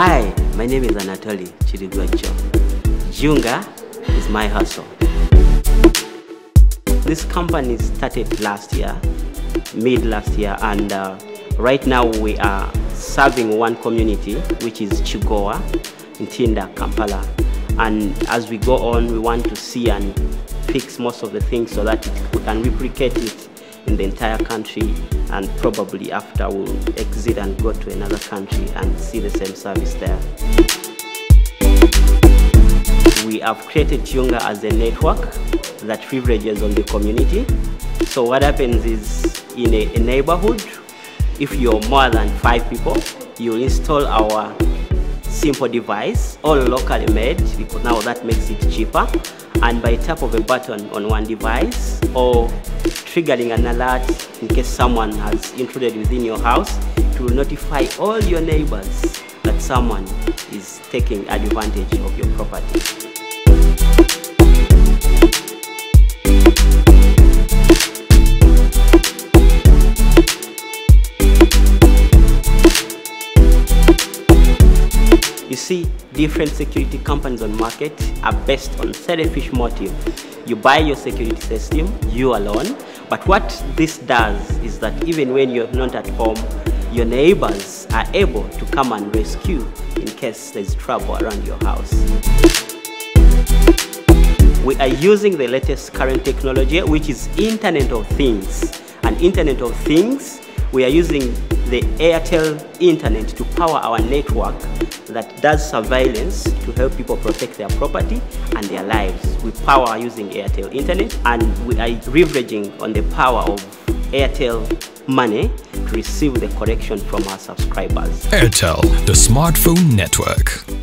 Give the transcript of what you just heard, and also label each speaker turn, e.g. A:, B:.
A: Hi, my name is Anatoli Kiligwajjo. Yunga is my hustle. This company started last year, mid last year, and uh, right now we are serving one community, which is Kigoowa, in Ntinda, Kampala. And as we go on, we want to see and fix most of the things so that it, we can replicate it in the entire country and probably after we'll exit and go to another country and see the same service there. We have created Yunga as a network that leverages on the community. So what happens is in a, a neighborhood, if you're more than five people, you install our simple device, all locally made, because now that makes it cheaper. And by tap of a button on one device or triggering an alert in case someone has intruded within your house, it will notify all your neighbors that someone is taking advantage of your property. See, different security companies on market are based on selfish motive. You buy your security system, you alone, but what this does is that even when you're not at home, your neighbors are able to come and rescue in case there's trouble around your house. We are using the latest current technology, which is Internet of Things. And Internet of Things, we are using the Airtel Internet to power our network that does surveillance to help people protect their property and their lives. We power using Airtel Internet and we are leveraging on the power of Airtel money to receive the correction from our subscribers.
B: Airtel, the smartphone network.